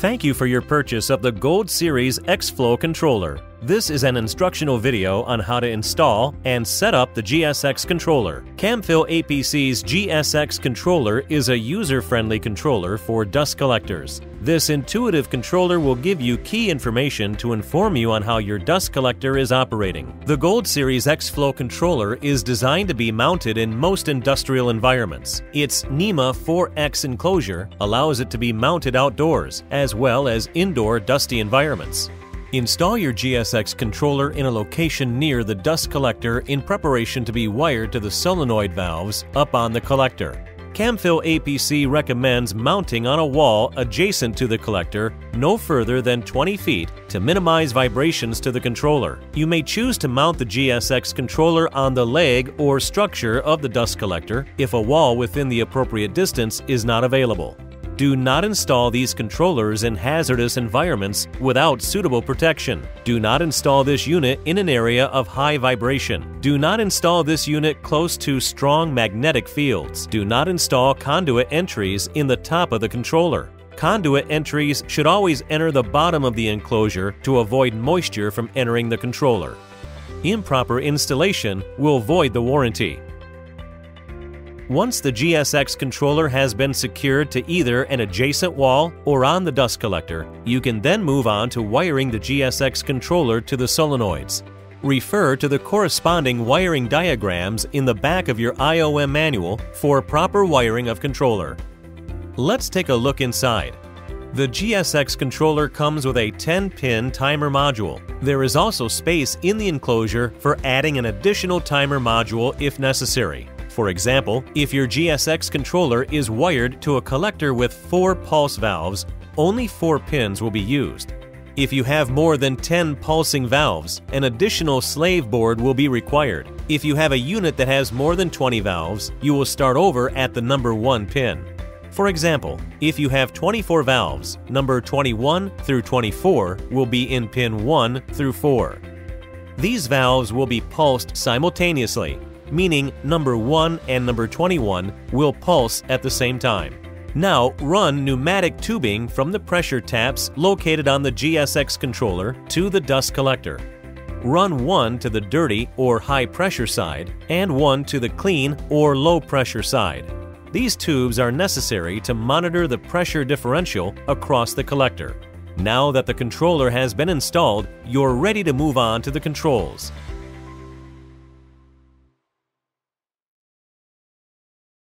Thank you for your purchase of the Gold Series X-Flo controller. This is an instructional video on how to install and set up the GSX controller. Camfil APC's GSX controller is a user-friendly controller for dust collectors. This intuitive controller will give you key information to inform you on how your dust collector is operating. The Gold Series X-Flo controller is designed to be mounted in most industrial environments. Its NEMA 4X enclosure allows it to be mounted outdoors, as well as indoor dusty environments. Install your GSX controller in a location near the dust collector in preparation to be wired to the solenoid valves up on the collector. Camfil APC recommends mounting on a wall adjacent to the collector no further than 20 feet to minimize vibrations to the controller. You may choose to mount the GSX controller on the leg or structure of the dust collector if a wall within the appropriate distance is not available. Do not install these controllers in hazardous environments without suitable protection. Do not install this unit in an area of high vibration. Do not install this unit close to strong magnetic fields. Do not install conduit entries in the top of the controller. Conduit entries should always enter the bottom of the enclosure to avoid moisture from entering the controller. Improper installation will void the warranty. Once the GSX controller has been secured to either an adjacent wall or on the dust collector, you can then move on to wiring the GSX controller to the solenoids. Refer to the corresponding wiring diagrams in the back of your IOM manual for proper wiring of controller. Let's take a look inside. The GSX controller comes with a 10-pin timer module. There is also space in the enclosure for adding an additional timer module if necessary. For example, if your GSX controller is wired to a collector with four pulse valves, only four pins will be used. If you have more than 10 pulsing valves, an additional slave board will be required. If you have a unit that has more than 20 valves, you will start over at the number 1 pin. For example, if you have 24 valves, number 21 through 24 will be in pin 1 through 4. These valves will be pulsed simultaneously, meaning number 1 and number 21 will pulse at the same time. Now run pneumatic tubing from the pressure taps located on the GSX controller to the dust collector. Run one to the dirty or high pressure side and one to the clean or low pressure side. These tubes are necessary to monitor the pressure differential across the collector. Now that the controller has been installed, you're ready to move on to the controls.